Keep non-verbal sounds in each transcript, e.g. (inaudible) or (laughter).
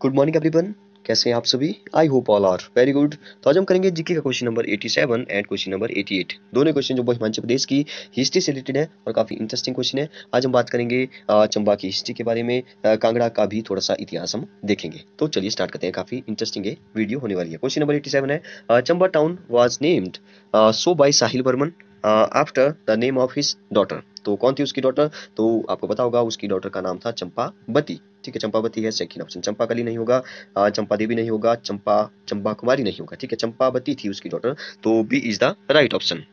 Good morning everyone कैसे हैं आप सभी? I hope all are very good तो आज हम करेंगे जीके का question number 87 and question number 88 दोनों क्वेश्चन जो हिमाचल प्रदेश की हिस्ट्री से रिलेटेड है और काफ़ी इंटरेस्टिंग क्वेश्चन है। आज हम बात करेंगे चंबा की हिस्ट्री के बारे में। कांगड़ा का भी थोड़ा सा इतिहास हम देखेंगे। तो चलिए स्टार्ट करते हैं। काफ़ी इंटरेस्टिंग है वीडियो होने वाली है। क्वेश्चन नंबर एटी है। Chamba town was named so by Sahil Barman after the name of his daughter तो कौन थी उसकी डॉटर तो आपको पता होगा, उसकी डॉटर का नाम था चंपावती ठीक है चंपावती है सेकंड ऑप्शन चंपाकली नहीं होगा चंपा देवी नहीं होगा, चंपा चंपा कुमारी नहीं होगा, ठीक है चंपावती थी उसकी डॉटर तो B is the right option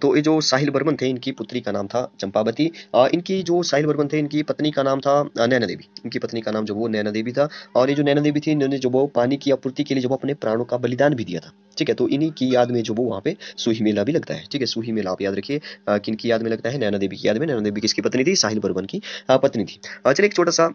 तो ये जो साहिल बर्मन थे, इनकी पुत्री का नाम था चंपावती इनकी जो साहिल बर्मन थे, इनकी पत्नी का नाम था नैना देवी, इनकी पत्नी का नाम जो वो नैना देवी था, और ये जो नैना देवी थी, इन्होंने जो वो पानी की आपूर्ति के लिए जो अपने प्राणों का बलिदान भी दिया था ठीक है तो इन्हीं की याद में जो वो वहाँ पे सुही मेला भी लगता है। ठीक है, सुही मेला आप याद रखिए। किन की याद में लगता है? नैना देवी की याद में। नैना देवी किसकी पत्नी थी, साहिल बर्मन की पत्नी थी। चलिए एक छोटा सा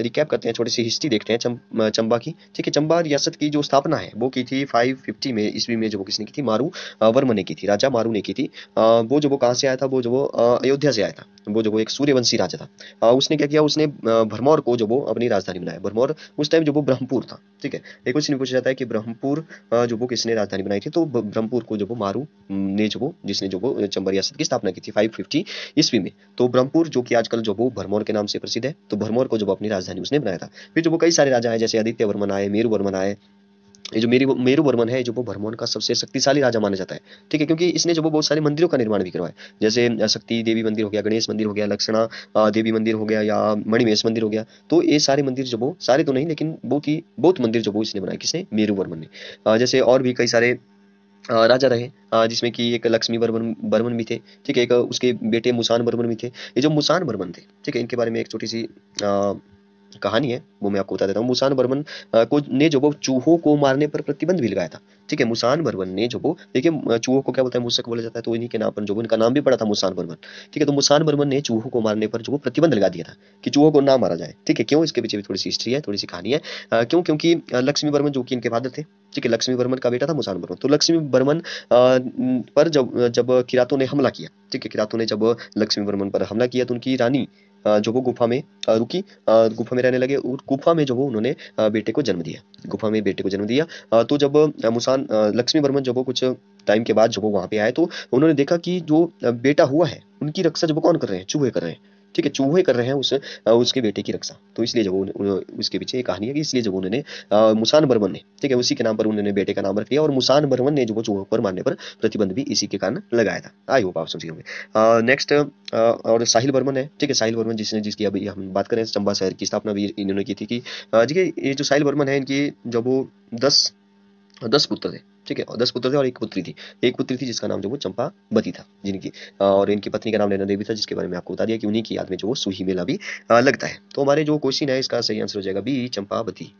रिकैप करते हैं, छोटी सी हिस्ट्री देखते हैं चंबा की। ठीक है, चंबा रियासत की जो स्थापना है, वो की थी फाइव में, ईस्वी में जो किसने की थी? मारू वर्मन ने की थी, राजा मारू ने की थी। वो जो वो कहाँ से आया था? वो जो वो अयोध्या से आया था। वो जो वो एक सूर्यवंशी राजा था। उसने क्या किया? उसने भरमौर को जो वो अपनी राजधानी बनाया। भरमौर उस टाइम जो वो ब्रह्मपुर था, ठीक है? एक क्वेश्चन पूछा जाता है कि ब्रह्मपुर जो वो किसने राजधानी बनाई थी? तो ब्रह्मपुर को जो वो मारू ने जो वो, जिसने जो वो चंबर रियासत की स्थापना की थी फाइव फिफ्टी ईस्वी में। तो ब्रह्मपुर जो कि आजकल जो वो भरमौर के नाम से प्रसिद्ध है तो भरमौर को जो अपनी राजधानी उसने बनाया था। फिर जो वो कई सारे राजा है जैसे आदित्य वर्मन आए मेरु वर्मन आए ये जो मेरी मेरु वर्मन है, जो वो भरमौन का सबसे शक्तिशाली राजा माना जाता है। ठीक है? क्योंकि इसने जो वो बहुत सारे मंदिरों का निर्माण भी करवाया। जैसे शक्ति देवी मंदिर हो गया, गणेश मंदिर हो गया, लक्षणा देवी मंदिर हो गया या मणिमेश मंदिर हो गया। तो ये सारे मंदिर जो वो, सारे तो नहीं, लेकिन बहुत ही, बहुत मंदिर जो वो इसने बनाए, किसने? मेरु वर्मन ने। जैसे और भी कई सारे राजा रहे जिसमें कि एक लक्ष्मी बर्मन बर्मन भी थे। ठीक है? एक उसके बेटे मुसान बर्मन भी थे। ये जो मुसान बर्मन थे, ठीक है? इनके बारे में एक छोटी सी कहानी है, वो मैं आपको बता देता हूँ। मुसान बर्मन को, ने जो वो चूहों को मारने पर प्रतिबंध भी लगाया था। ठीक है, मुसान बर्मन ने जो वो, देखिए चूहों को क्या बोलता है मुसक बोला जाता है तो इन्हीं के नाम पर जो इनका नाम भी पड़ा था मुसान बर्मन। ठीक है तो मुसान बर्मन ने चूहों को मारने पर जो वो प्रतिबंध लगा दिया था, कि चूहों को ना मारा जाए। ठीक है, क्यों? इसके पीछे भी थोड़ी सी हिस्ट्री है, थोड़ी सी कहानी है। क्यों? क्योंकि लक्ष्मी बर्मन जो कि इनके फादर थे ठीक है लक्ष्मी बर्मन का बेटा था मुसान बर्मन। तो लक्ष्मी बर्मन पर जब जब किरातों ने हमला किया, ठीक है, किरातों ने जब लक्ष्मी बर्मन पर हमला किया तो उनकी रानी जो वो गुफा में रुकी गुफा में रहने लगे और गुफा में जो वो उन्होंने बेटे को जन्म दिया, गुफा में बेटे को जन्म दिया। तो जब मुसान लक्ष्मी वर्मन जब वो कुछ टाइम के बाद जब वो वहाँ पे आए तो उन्होंने देखा कि जो बेटा हुआ है, उनकी रक्षा जब कौन कर रहे हैं? चूहे कर रहे हैं। ठीक है, चूहे कर रहे हैं उस उसके बेटे की रक्षा। तो इसलिए जब उसके पीछे कहानी है कि इसलिए जब उन्होंने मुसान बर्मन ने, ठीक है, उसी के नाम पर उन्होंने बेटे का नाम रख लिया और मुसान बर्मन ने जो वो चूहों पर मारने पर प्रतिबंध भी इसी के कारण लगाया था। आई होप आप समझे होंगे। नेक्स्ट और साहिल बर्मन है, ठीक है, साहिल बर्मन जिसने, जिसकी अभी हम बात करें चंबा शहर की स्थापना भी इन्होंने की थी कि देखिए, ये जो साहिल बर्मन है, इनकी जब वो दस दस पुत्र थे ठीक है, और दस पुत्र थे और एक पुत्री थी। एक पुत्री थी जिसका नाम जो वो चंपा बती था, जिनकी और इनकी पत्नी का नाम नैना देवी था, जिसके बारे में आपको बता दिया कि उन्हीं की याद में जो वो सुही मेला भी लगता है। तो हमारे जो क्वेश्चन है, इसका सही आंसर हो जाएगा बी चंपावती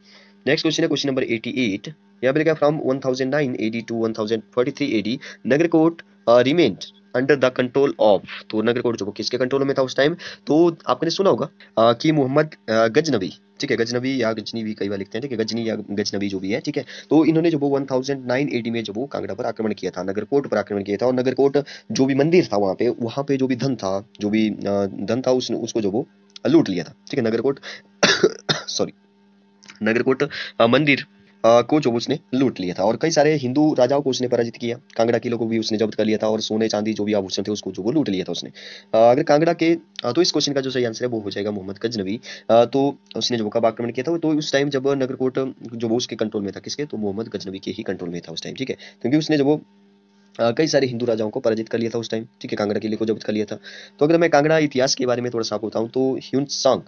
नेक्स्ट क्वेश्चन है क्वेश्चन नंबर 88 यहाँ पे लिखा from 1009 AD to 1043 AD Nagarkot remained under the control of तो नगरकोट जो किसके कंट्रोल में था उस टाइम तो आपने सुना होगा कि मोहम्मद गजनबी ठीक है गजनबी या गजनी कई बार लिखते हैं, ठीक है, गजनी या गजनबी जो भी है, ठीक है तो इन्होंने जो वो वन थाउज़ेंड नाइन एटी में जो वो कांगड़ा पर आक्रमण किया था नगरकोट पर आक्रमण किया था, और नगरकोट जो भी मंदिर था वहाँ पे वहाँ पे जो भी धन था, जो भी धन था, उसने, उसको जो वो लूट लिया था, ठीक है नगरकोट सॉरी (coughs) नगरकोट मंदिर को जो उसने लूट लिया था और कई सारे हिंदू राजाओं को उसने पराजित किया। कांगड़ा किलो को भी उसने जब्त कर लिया था और सोने, चांदी जो भी आभूषण थे उसको जो वो लूट लिया था उसने। अगर कांगड़ा के तो इस क्वेश्चन का जो सही आंसर है वो हो जाएगा मोहम्मद गजनबी तो उसने जो कब आक्रमण किया था तो उस टाइम जब नगरकोट जो वो उसके कंट्रोल में था किसके तो मोहम्मद गजनबी के ही कंट्रोल में था उस टाइम ठीक है? क्योंकि उसने जब वो कई सारे हिंदू राजाओं को पराजित कर लिया था उस टाइम ठीक है? कांगड़ा किले को जब्त कर लिया था। तो अगर मैं कांगड़ा इतिहास के बारे में थोड़ा सा बताऊँ तो ह्यून सांग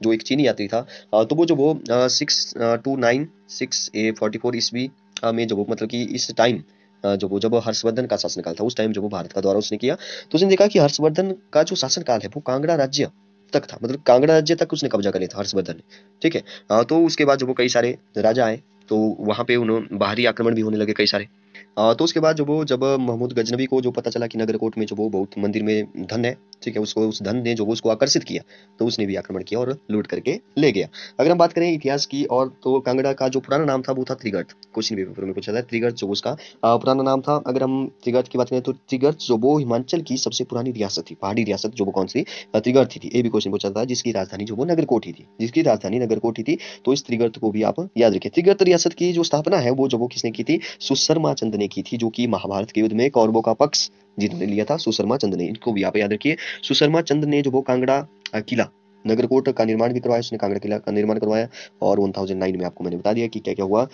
जो एक चीनी यात्री था। तो वो जो वो six two nine six A forty four ईस्वी में जो वो मतलब कि इस टाइम जो वो जब हर्षवर्धन का शासनकाल था, उस टाइम जो वो भारत का दौरा उसने किया तो उसने देखा कि हर्षवर्धन का जो शासनकाल है, वो कांगड़ा राज्य तक था। मतलब कांगड़ा राज्य तक उसने कब्जा कर लिया था हर्षवर्धन ने, ठीक है? तो उसके बाद जो वो कई सारे राजा आए तो वहाँ पे उन्होंने बाहरी आक्रमण भी होने लगे कई सारे। तो उसके बाद जो वो, जब महमूद गजनबी को जो पता चला कि नगरकोट में जो वो बहुत मंदिर में धन है, ठीक है, उसको, उस धन ने जो वो उसको आकर्षित किया तो उसने भी आक्रमण किया और लूट करके ले गया। अगर हम बात करें इतिहास की और तो कांगड़ा का जो पुराना नाम था, वो था त्रिगर्थ क्वेश्चन भी पेपर में पूछा था त्रिगर्थ जो उसका पुराना नाम था। अगर हम त्रिगर्थ की बात करें तो त्रिगर्थ जो वो हिमाचल की सबसे पुरानी रियासत थी, पहाड़ी रियासत जो वो कौन सी त्रिगर्थ थी ये भी क्वेश्चन पूछा था, जिसकी राजधानी जो वो नगरकोट ही थी, जिसकी राजधानी नगरकोट ही थी तो इस त्रिगर्थ को भी आप याद रखें। त्रिगर्थ रियासत की जो स्थापना है, वो जो वो किसने की थी, सुशर्मा चंद ने की थी, जो कि महाभारत के युद्ध में कौरवों का पक्ष जिन्होंने लिया था। सुशर्मा चंद ने इनको भी आप याद रखिए। सुशर्मा चंद ने जो वो कांगड़ा किला, नगरकोट का निर्माण भी करवाया उसने कांगड़ा किला का निर्माण करवाया, और 1009 में आपको मैंने बता दिया कि क्या क्या हुआ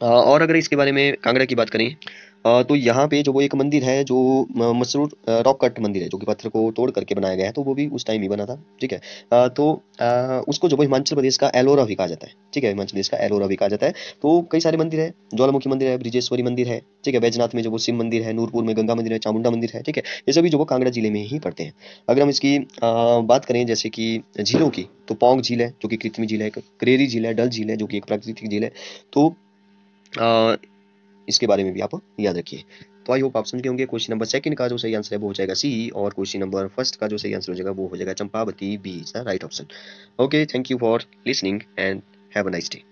और अगर इसके बारे में कांगड़ा की बात करें तो यहाँ पे जो वो एक मंदिर है, जो मसरूर रॉक कट मंदिर है, जो कि पत्थर को तोड़ करके बनाया गया है तो वो भी उस टाइम ही बना था, ठीक है? तो उसको जो वो हिमाचल प्रदेश का एलोरा भी कहा जाता है, ठीक है? हिमाचल प्रदेश का एलोरा भी कहा जाता है तो कई सारे मंदिर है, ज्वालामुखी मंदिर है, ब्रिजेश्वरी मंदिर है, ठीक है? बैजनाथ में जो वो शिव मंदिर है, नूरपुर में गंगा मंदिर है, चामुंडा मंदिर है, ठीक है? ये सभी जो वो कांगड़ा ज़िले में ही पड़ते हैं। अगर हम इसकी बात करें, जैसे कि झीलों की तो पोंग झील है, जो कि कृत्रिम झील है करेरी झील है, डल झील है, जो कि एक प्राकृतिक झील है तो इसके बारे में भी आप याद रखिए। तो आई होप आप समझ गए होंगे। क्वेश्चन नंबर सेकंड का जो सही आंसर है वो हो जाएगा सी और क्वेश्चन नंबर फ़र्स्ट का जो सही आंसर हो जाएगा वो हो जाएगा Champavati B is the right option okay thank you for listening and have a nice day